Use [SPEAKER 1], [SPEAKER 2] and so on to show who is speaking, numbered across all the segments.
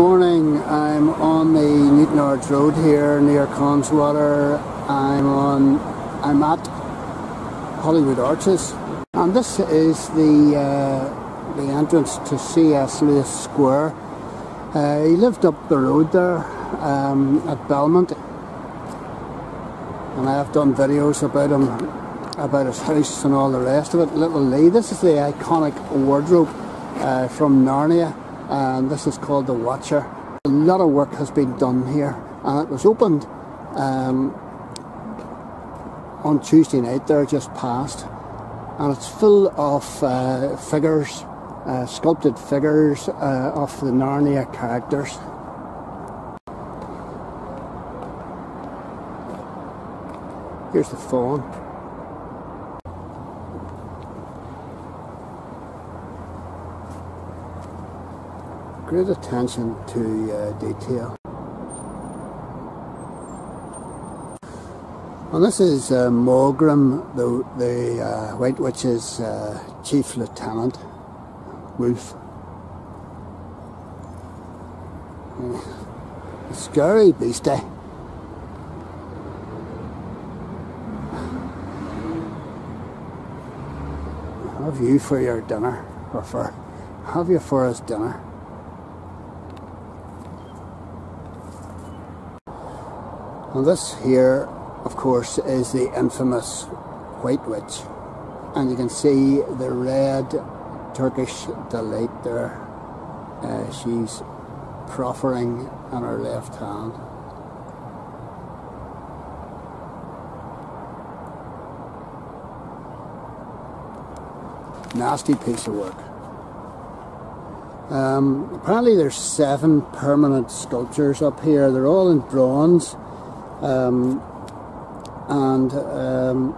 [SPEAKER 1] Morning, I'm on the Newtownards Road here near Connswater. I'm on, I'm at Holywood Arches, and this is the uh, the entrance to C.S. Lewis Square. Uh, he lived up the road there um, at Belmont, and I have done videos about him, about his house and all the rest of it. Little Lee, this is the iconic wardrobe uh, from Narnia and this is called the Watcher. A lot of work has been done here and it was opened um, on Tuesday night there just past and it's full of uh, figures, uh, sculpted figures uh, of the Narnia characters. Here's the faun. Great attention to uh, detail. And this is uh, the, the uh, White Witch's uh, chief lieutenant, Wolf. Uh, scary beastie. Have you for your dinner, or for have you for his dinner? And this here, of course, is the infamous White Witch. And you can see the red Turkish delight there. Uh, she's proffering on her left hand. Nasty piece of work. Um, apparently there's seven permanent sculptures up here. They're all in bronze. Um, and um,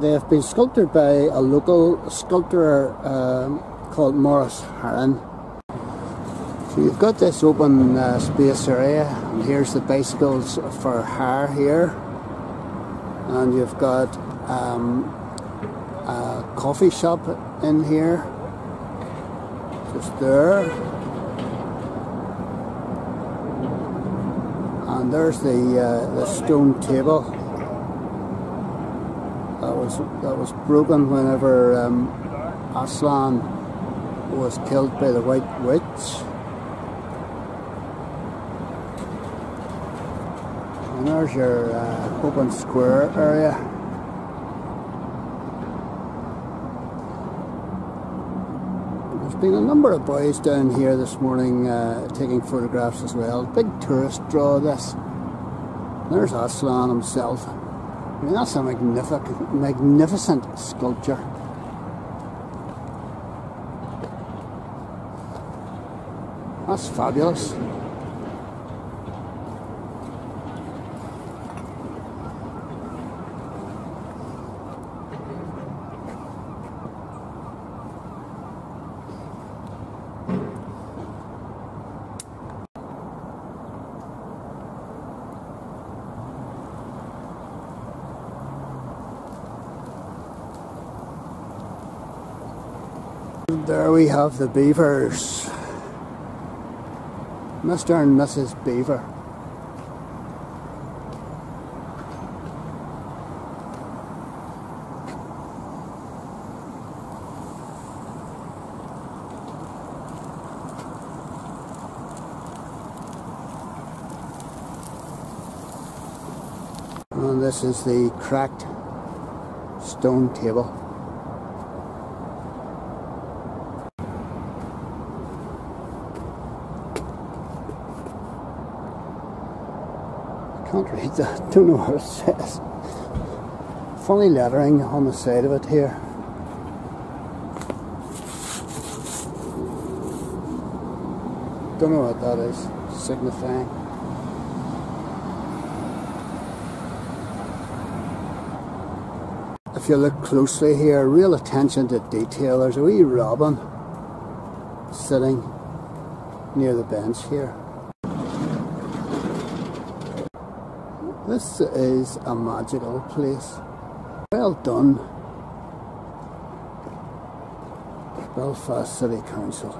[SPEAKER 1] they have been sculpted by a local sculptor um, called Maurice Harron. So you've got this open uh, space area, and here's the bicycles for hire here, and you've got um, a coffee shop in here, just there. And there's the uh, the stone table that was that was broken whenever um, Aslan was killed by the White Witch. And there's your uh, open square area. Been a number of boys down here this morning uh, taking photographs as well. Big tourist draw this. There's Aslan himself. I mean, that's a magnificent, magnificent sculpture. That's fabulous. There we have the beavers. Mr. and Mrs. Beaver. And this is the cracked stone table. Can't read that, don't know what it says. Funny lettering on the side of it here. Don't know what that is signifying. If you look closely here, real attention to detail, there's a wee robin sitting near the bench here. This is a magical place. Well done, Belfast City Council.